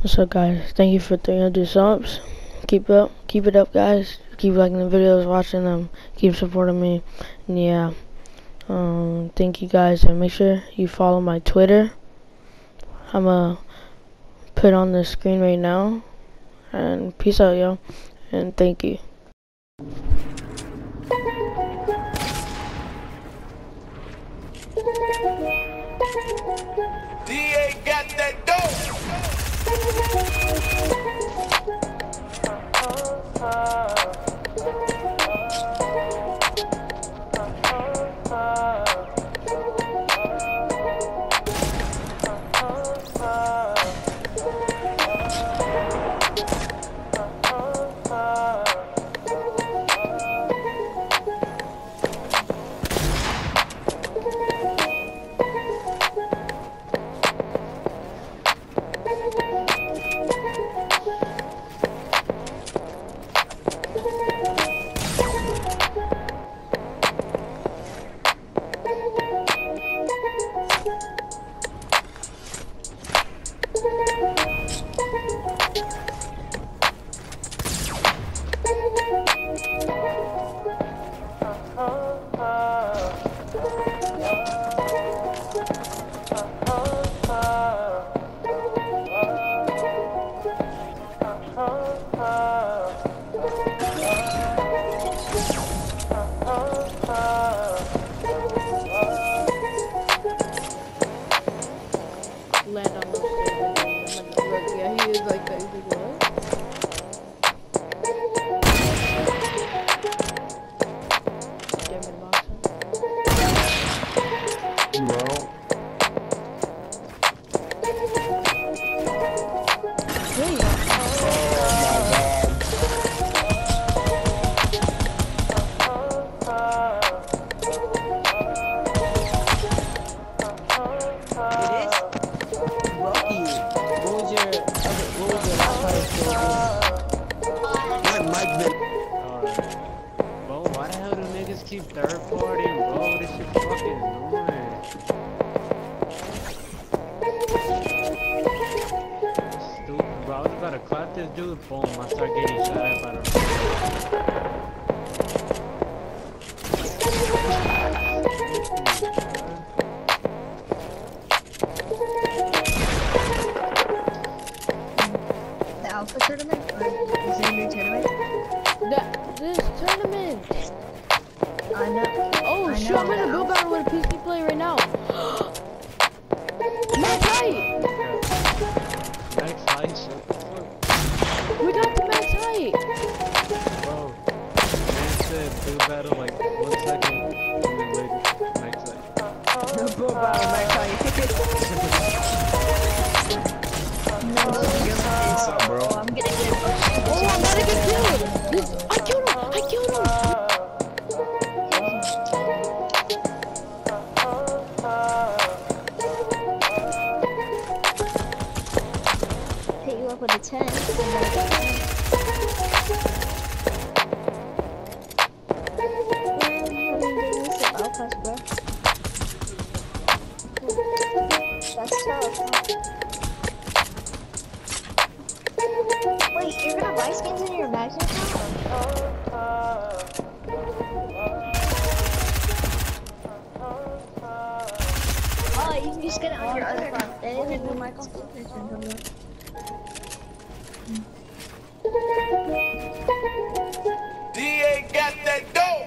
What's up, guys, thank you for 300 subs. Keep up, keep it up, guys. Keep liking the videos, watching them, keep supporting me. And yeah, um, thank you guys, and make sure you follow my Twitter. I'm gonna put on the screen right now. And peace out, y'all. And thank you. DA got that dope. Thank you. land on the stairs. Yeah, he is like that. He's like, what? My mic been. Bro, why the hell do niggas keep third partying, bro? This is fucking annoying. Stupid, bro. I was about to clap this dude. Boom, I start getting shot. tournament? Is it a new tournament? The, this tournament! I know. Oh, I shit, know, I'm gonna go battle with a PC player right now. Match height! Max height? We got the max height! Bro, man said go battle like one second, and then later, max height. No. What's up, bro? I killed! I killed him! I killed him! Hit you up with a 10. buy skins in your Oh, you can just get it on your other account. DA got that dope!